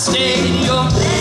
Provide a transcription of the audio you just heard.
stay in your